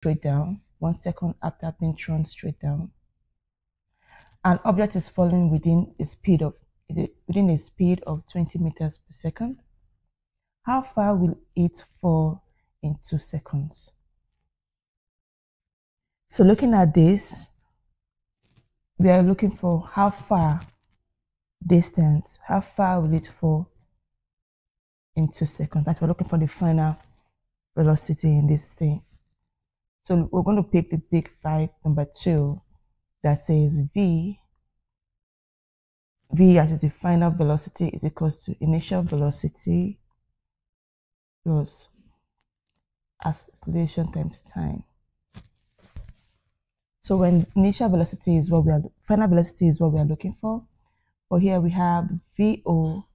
straight down, one second after being thrown straight down. An object is falling within a speed of within a speed of 20 meters per second. How far will it fall in two seconds? So looking at this, we are looking for how far distance, how far will it fall in two seconds. That's we're looking for the final velocity in this thing. So we're going to pick the big five, number two, that says V. V as is the final velocity is equals to initial velocity plus acceleration times time. So when initial velocity is what we are, final velocity is what we are looking for. But here we have VO.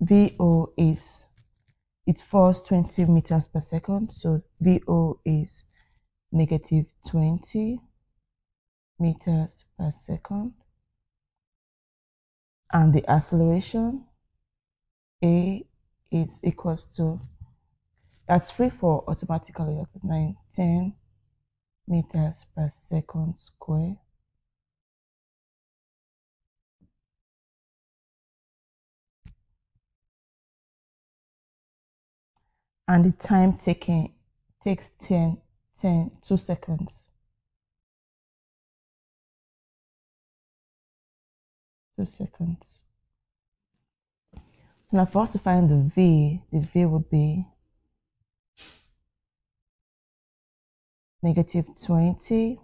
VO is, it falls 20 meters per second. So VO is negative 20 meters per second. And the acceleration A is equals to, that's free fall automatically, that is 9, 10 meters per second square. And the time taken takes 10, 10, 2 seconds. Two seconds. Now for us to find the V, the V would be negative 20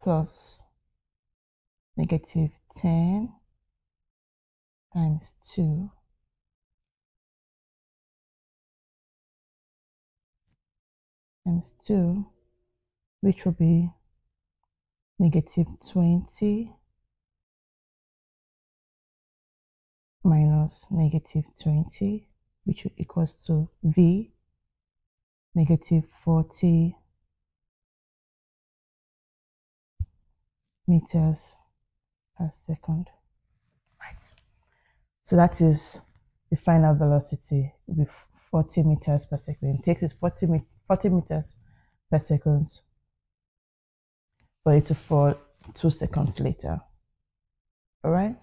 plus negative 10 times 2 times 2 which will be negative 20 minus negative 20 which equals to V negative 40 meters per second. So that is the final velocity with 40 meters per second. It takes it 40, 40 meters per second for it to fall two seconds later. All right.